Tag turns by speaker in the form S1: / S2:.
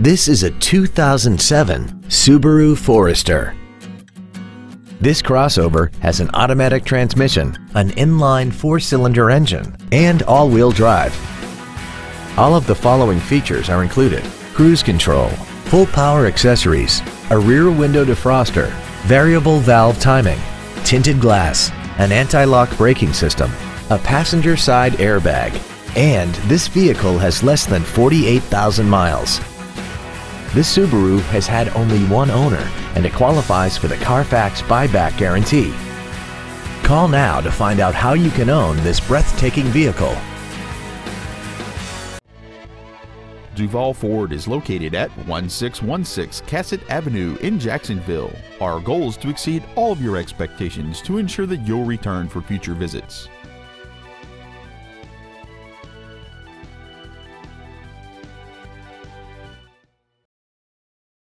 S1: This is a 2007 Subaru Forester. This crossover has an automatic transmission, an inline four-cylinder engine, and all-wheel drive. All of the following features are included. Cruise control, full power accessories, a rear window defroster, variable valve timing, tinted glass, an anti-lock braking system, a passenger side airbag, and this vehicle has less than 48,000 miles. This Subaru has had only one owner and it qualifies for the Carfax buyback guarantee. Call now to find out how you can own this breathtaking vehicle.
S2: Duval Ford is located at 1616 Cassat Avenue in Jacksonville. Our goal is to exceed all of your expectations to ensure that you'll return for future visits.